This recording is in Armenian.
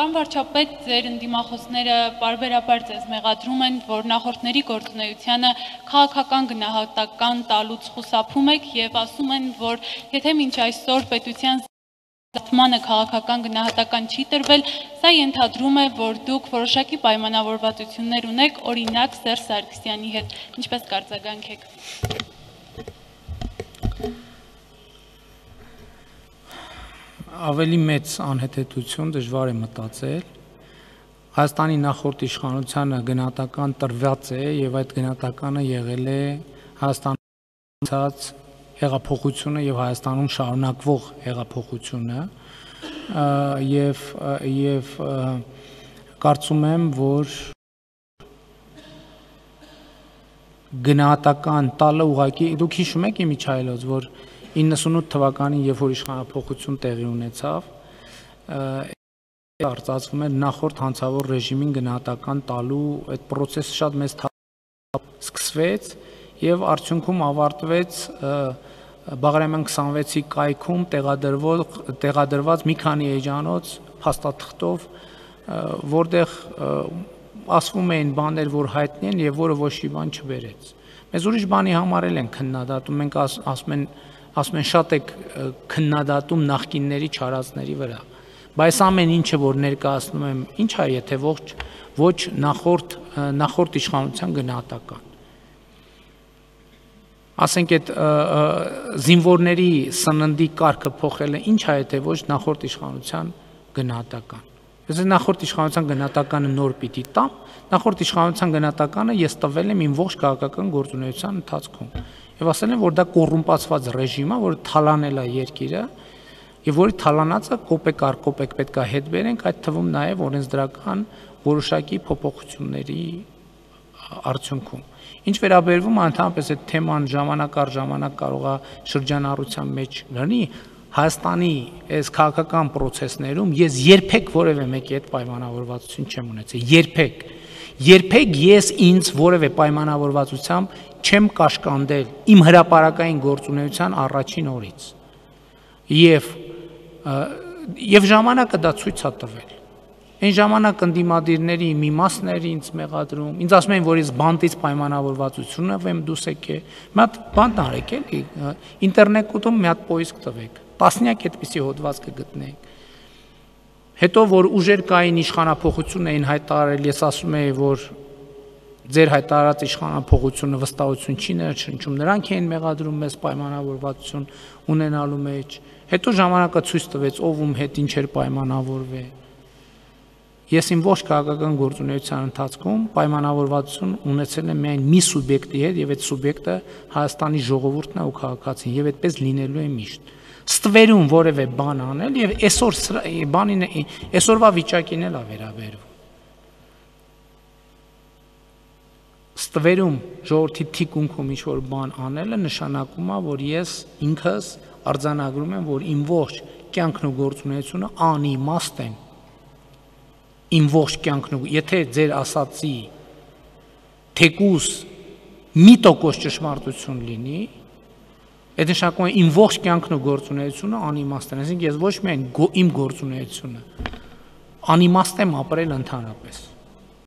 Պարոն վարչապետ, ձեր ընդդիմախոսները բարբերաբար ձեզ մեղադրում են, որ նախորդների գործունեությանը քաղաքական գնահատական տալուց խուսափում եք եւ ասում են, որ եթե մինչ այսօր պետության Դատմանը քաղաքական գնահատական չի տրվել, սա ենթադրում է, որ դուք որոշակի պայմանավորվածություններ ունեք, օրինակ Սերժ Սարգսյանի հետ։ Ինչպես կարձագանքեք։ ավելի մեծ անհետեցություն դժվար է մտածել։ Հայաստանի նախորդ իշխանությանը գնահատական տրված է եւ այդ գնահատականը եղել է Հայաստանից հեղափոխությունը եւ Հայաստանում շարունակվող հեղափոխությունը եւ եւ կարծում եմ, որ գնահատական տալը ուղակի դուք հիշում եք Իմիջայլոց, որ 98 թվականին, երբ որ իշխանափոխություն տեղի ունեցավ, արծացվում էր նախորդ հանցավոր ռեժիմին գնահատական տալու այդ process-ը շատ մեծ սկսվեց եւ արդյունքում ավարտվեց Բաղրամյան 26-ի կայքում տեղադրվող տեղադրված մի քանի էջանոց փաստաթղթով, որտեղ ասվում էին բաներ, որ հայտնի են եւ որը ոչ մի բան չբերեց։ Մեզ ուրիշ բանի համար էլ են քննադատում, մենք ասում են ասում են շատ եք քննադատում նախկինների չարածների վրա բայց ամեն ինչը որ ներկայացնում եմ ինչ է եթե ողջ ոչ նախորդ նախորդ իշխանության գնահատական ասենք այդ զինվորների սննդի կարգը փոխելը ինչ է եթե ոչ նախորդ իշխանության գնահատական Ես նախորդ իշխանության գնահատականը նոր պիտի տամ, նախորդ իշխանության գնահատականը ես տվել եմ իմ ողջ քաղաքական գործունեության ընթացքում եւ ասել են, որ դա կոռումպացված ռեժիմ է, որը թալանել է երկիրը եւ որի թալանածը կոպեկ առ կոպեկ պետքա հետ բերենք, այդ թվում նաեւ օրենսդրական որոշակի փոփոխությունների արդյունքում։ Ինչ վերաբերվում է ընդհանրապես այդ թեման ժամանակ առ ժամանակ կարողա շրջանառության մեջ լինի, Հայաստանի այս քաղաքական process-ներում ես երբեք որևէ մեկի հետ պայմանավորվածություն չեմ ունեցել, երբեք։ Երբեք ես ինձ որևէ պայմանավորվածությամբ չեմ կաշկանդել իմ հրաապարական գործունեության առաջին օրից։ Եվ եւ ժամանակը դա ցույց է տվել։ Այն ժամանակ ընդդիմադիրների մի մասն էր ինձ մեղադրում։ Ինձ ասում էին, որ ես բանտից պայմանավորվածությունը վեմ դուս եկե։ Մի հատ բանտ արեք էլի, ինտերնետում մի հատ պոիսկ տվեք։ Տասնյակ այդպիսի հոդված կգտնեիք։ Հետո որ ուժեր կային իշխանապողություն էին հայտարարել, ես ասում եի, որ ձեր հայտարարած իշխանապողությունը վստահություն չի ներշնչում, նրանք էին մեղադրում մեզ պայմանավորվածություն ունենալու մեջ։ Հետո ժամանակը ցույց տվեց ով ում հետ ինչ էր պայմանավորվել։ Ես իմ ողջ քաղաքական գործունեության ընթացքում պայմանավորվածություն ունեցել եմ միայն մի սուբյեկտի հետ եւ այդ սուբյեկտը Հայաստանի ժողովուրդն է ու քաղաքացին եւ այդպես լինելու է միշտ ստվերում որևէ բան անել եւ այսօր բանին այսօրվա վիճակին էլ է վերաբերվում ստվերում ժողովրդի թիկունքում ինչ որ բան անելը նշանակում է, որ ես ինքս արձանագրում եմ, որ իմ ողջ կյանքն ու գործունեությունը անիմաստ են։ Իմ ողջ կյանքն ու եթե ձեր ասացի թեկուս մի տոկոս ճշմարտություն լինի, այդ նշանակում է իմ ողջ կյանքն ու գործունեությունը անիմաստ են։ Այսինքն ես ոչ միայն իմ գործունեությունը անիմաստ եմ ապրել ընդհանրապես